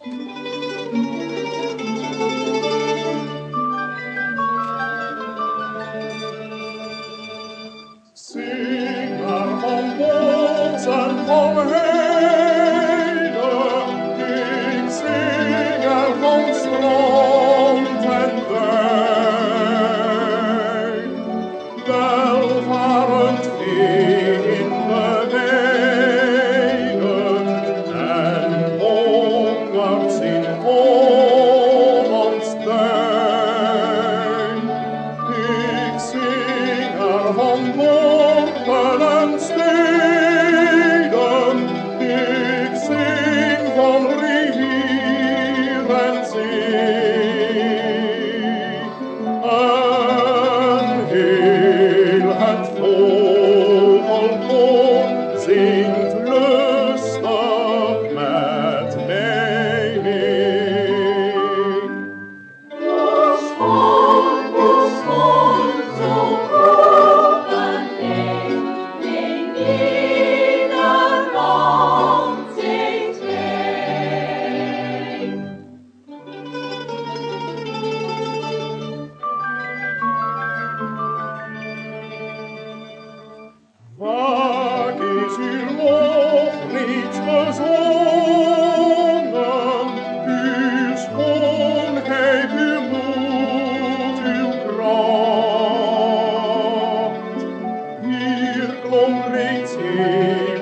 Sing our home and home mercy. Höhe